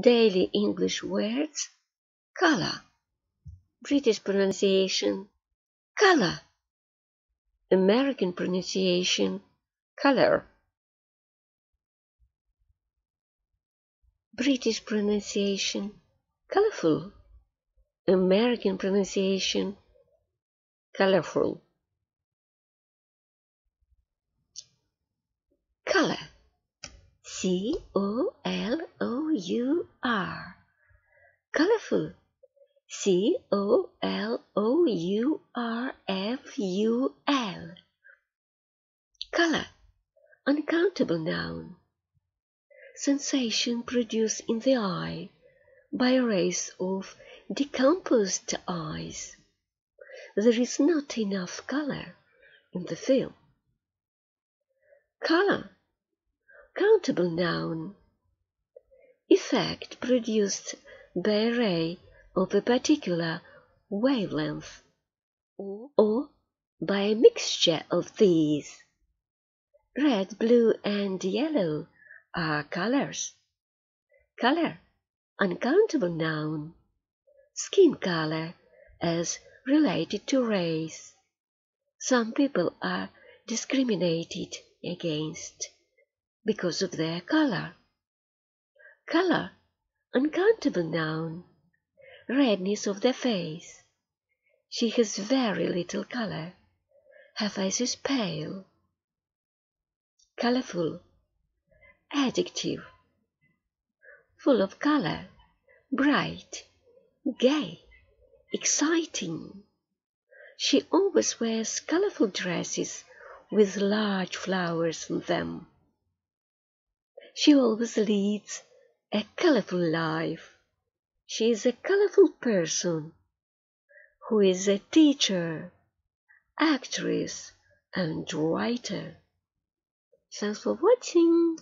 Daily English words color. British pronunciation color. American pronunciation color. British pronunciation colorful. American pronunciation colorful. Color C O L O U R. Colorful. C O L O U R F U L. Color. Uncountable noun. Sensation produced in the eye by rays of decomposed eyes. There is not enough color in the film. Color countable noun. Effect produced by a ray of a particular wavelength, or by a mixture of these. Red, blue, and yellow are colors. Color, uncountable noun. Skin color as related to race. Some people are discriminated against because of their color. Color, uncountable noun. Redness of the face. She has very little color. Her face is pale. Colorful, adjective. Full of color, bright, gay, exciting. She always wears colorful dresses with large flowers on them. She always leads a colorful life. She is a colorful person who is a teacher, actress, and writer. Thanks for watching.